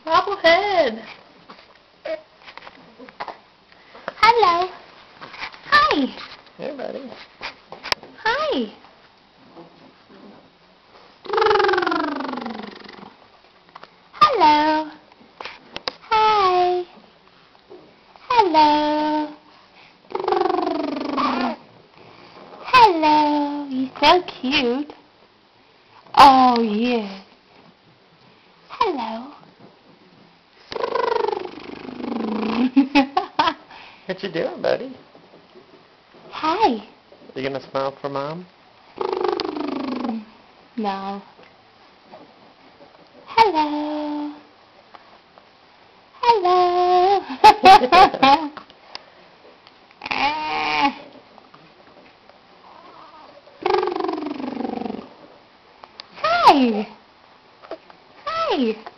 Bobblehead. Hello. Hi. Hey, buddy. Hi. Hello. Hi. Hello. Hello. You're so cute. Oh, yeah. Hello. What you doing, buddy? Hi. You gonna smile for mom? No. Hello. Hello. Hi. Hi.